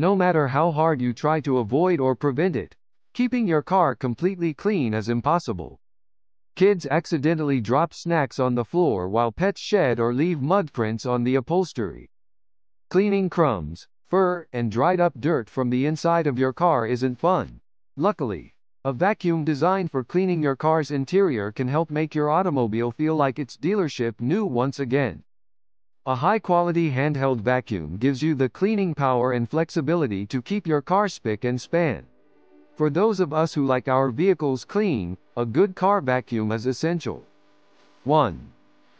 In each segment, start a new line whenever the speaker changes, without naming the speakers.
No matter how hard you try to avoid or prevent it, keeping your car completely clean is impossible. Kids accidentally drop snacks on the floor while pets shed or leave mud prints on the upholstery. Cleaning crumbs, fur, and dried up dirt from the inside of your car isn't fun. Luckily, a vacuum designed for cleaning your car's interior can help make your automobile feel like its dealership new once again. A high-quality handheld vacuum gives you the cleaning power and flexibility to keep your car spick and span. For those of us who like our vehicles clean, a good car vacuum is essential. 1.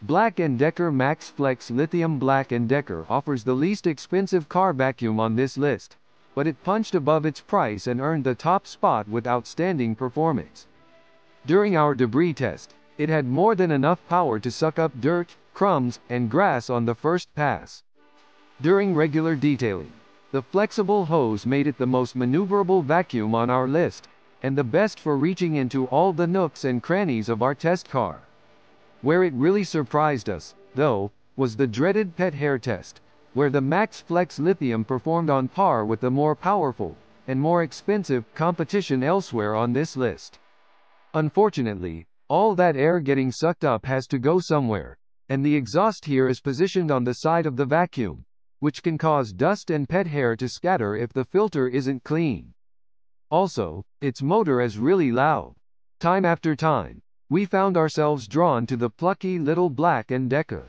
Black & Decker Max Flex Lithium Black & Decker offers the least expensive car vacuum on this list, but it punched above its price and earned the top spot with outstanding performance. During our debris test, it had more than enough power to suck up dirt, crumbs, and grass on the first pass. During regular detailing, the flexible hose made it the most maneuverable vacuum on our list, and the best for reaching into all the nooks and crannies of our test car. Where it really surprised us, though, was the dreaded pet hair test, where the Max Flex Lithium performed on par with the more powerful, and more expensive, competition elsewhere on this list. Unfortunately, all that air getting sucked up has to go somewhere, and the exhaust here is positioned on the side of the vacuum, which can cause dust and pet hair to scatter if the filter isn't clean. Also, its motor is really loud. Time after time, we found ourselves drawn to the plucky little Black & Decker.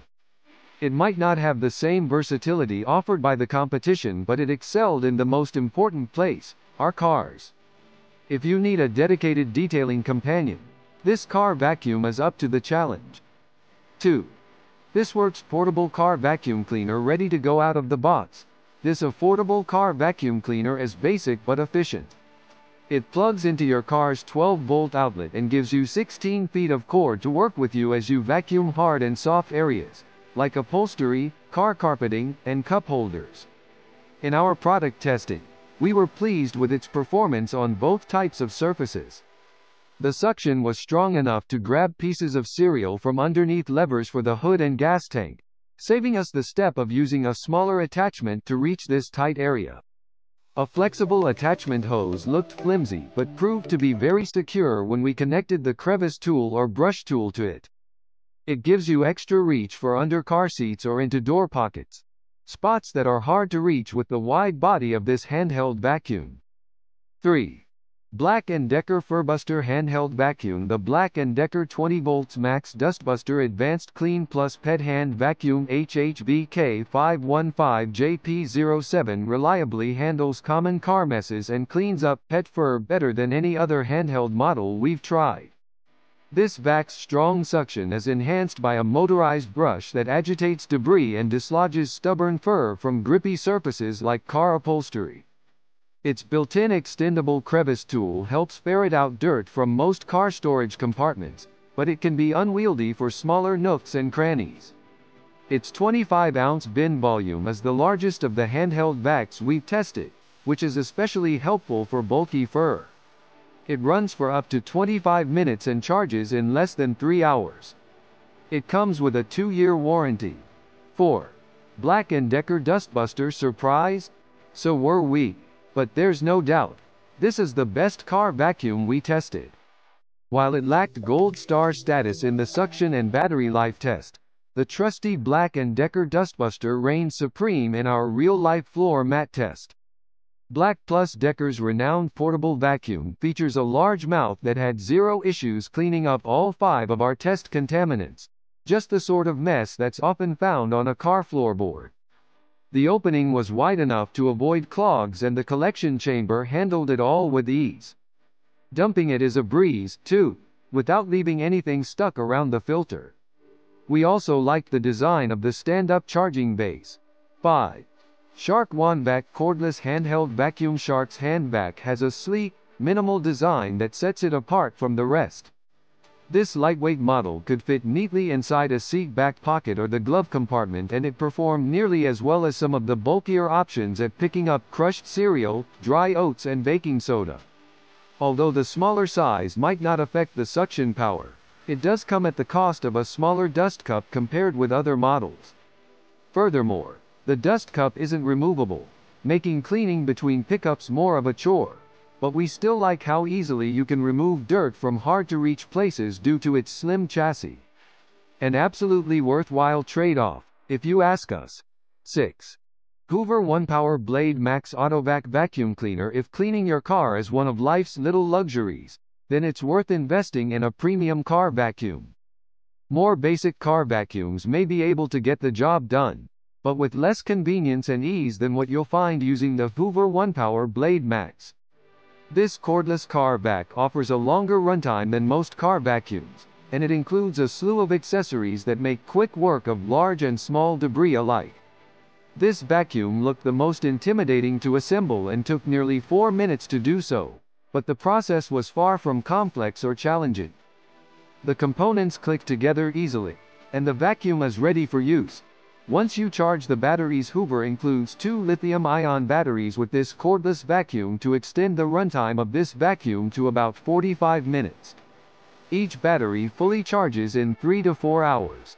It might not have the same versatility offered by the competition but it excelled in the most important place, our cars. If you need a dedicated detailing companion, this car vacuum is up to the challenge. 2. THISWORX portable car vacuum cleaner ready to go out of the box. This affordable car vacuum cleaner is basic but efficient. It plugs into your car's 12-volt outlet and gives you 16 feet of cord to work with you as you vacuum hard and soft areas, like upholstery, car carpeting, and cup holders. In our product testing, we were pleased with its performance on both types of surfaces. The suction was strong enough to grab pieces of cereal from underneath levers for the hood and gas tank, saving us the step of using a smaller attachment to reach this tight area. A flexible attachment hose looked flimsy but proved to be very secure when we connected the crevice tool or brush tool to it. It gives you extra reach for under car seats or into door pockets, spots that are hard to reach with the wide body of this handheld vacuum. 3. Black & Decker Furbuster Handheld Vacuum The Black & Decker 20 volts Max Dustbuster Advanced Clean Plus Pet Hand Vacuum HHVK 515JP07 reliably handles common car messes and cleans up pet fur better than any other handheld model we've tried. This VAC's strong suction is enhanced by a motorized brush that agitates debris and dislodges stubborn fur from grippy surfaces like car upholstery. Its built-in extendable crevice tool helps ferret out dirt from most car storage compartments, but it can be unwieldy for smaller nooks and crannies. Its 25-ounce bin volume is the largest of the handheld vacs we've tested, which is especially helpful for bulky fur. It runs for up to 25 minutes and charges in less than 3 hours. It comes with a 2-year warranty. 4. Black & Decker Dustbuster Surprise? So were we. But there's no doubt, this is the best car vacuum we tested. While it lacked gold star status in the suction and battery life test, the trusty Black & Decker Dustbuster reigned supreme in our real-life floor mat test. Black Plus Decker's renowned portable vacuum features a large mouth that had zero issues cleaning up all five of our test contaminants, just the sort of mess that's often found on a car floorboard. The opening was wide enough to avoid clogs and the collection chamber handled it all with ease. Dumping it is a breeze, too, without leaving anything stuck around the filter. We also liked the design of the stand-up charging base. 5. Shark Wandvac cordless handheld vacuum Shark's Wandvac has a sleek, minimal design that sets it apart from the rest. This lightweight model could fit neatly inside a seat back pocket or the glove compartment and it performed nearly as well as some of the bulkier options at picking up crushed cereal, dry oats and baking soda. Although the smaller size might not affect the suction power, it does come at the cost of a smaller dust cup compared with other models. Furthermore, the dust cup isn't removable, making cleaning between pickups more of a chore. But we still like how easily you can remove dirt from hard-to-reach places due to its slim chassis. An absolutely worthwhile trade-off, if you ask us. 6. Hoover One Power Blade Max AutoVac Vacuum Cleaner If cleaning your car is one of life's little luxuries, then it's worth investing in a premium car vacuum. More basic car vacuums may be able to get the job done, but with less convenience and ease than what you'll find using the Hoover One Power Blade Max. This cordless car vac offers a longer runtime than most car vacuums, and it includes a slew of accessories that make quick work of large and small debris alike. This vacuum looked the most intimidating to assemble and took nearly four minutes to do so, but the process was far from complex or challenging. The components click together easily, and the vacuum is ready for use. Once you charge the batteries Hoover includes two lithium-ion batteries with this cordless vacuum to extend the runtime of this vacuum to about 45 minutes. Each battery fully charges in 3 to 4 hours.